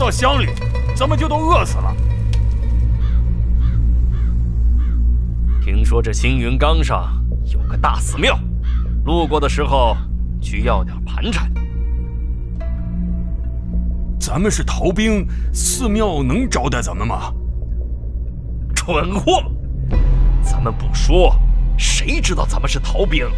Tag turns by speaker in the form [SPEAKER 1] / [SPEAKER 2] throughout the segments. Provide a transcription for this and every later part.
[SPEAKER 1] 到乡里，咱们就都饿死了。
[SPEAKER 2] 听说这青云冈上有个大寺庙，路过的时候去要点盘缠。
[SPEAKER 1] 咱们是逃兵，寺庙能招待咱们吗？
[SPEAKER 2] 蠢货！咱们不说，谁知道咱们是逃兵？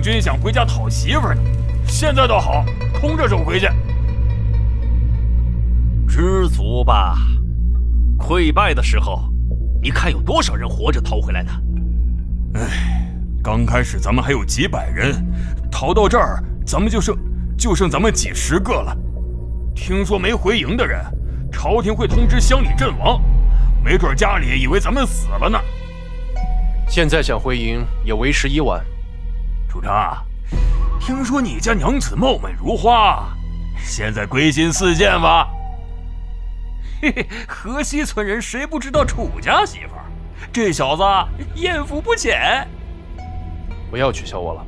[SPEAKER 1] 领军想回家讨媳妇呢，现在倒好，空着手回去。
[SPEAKER 2] 知足吧。溃败的时候，你看有多少人活着逃回来的？
[SPEAKER 1] 唉，刚开始咱们还有几百人，逃到这儿，咱们就剩就剩咱们几十个了。听说没回营的人，朝廷会通知乡里阵亡，没准家里以为咱们死了呢。
[SPEAKER 3] 现在想回营也为时已晚。
[SPEAKER 1] 主张，听说你家娘子貌美如花，现在归心似箭吧？嘿嘿，河西村人谁不知道楚家媳妇？这小子艳福不浅。
[SPEAKER 3] 不要取笑我了。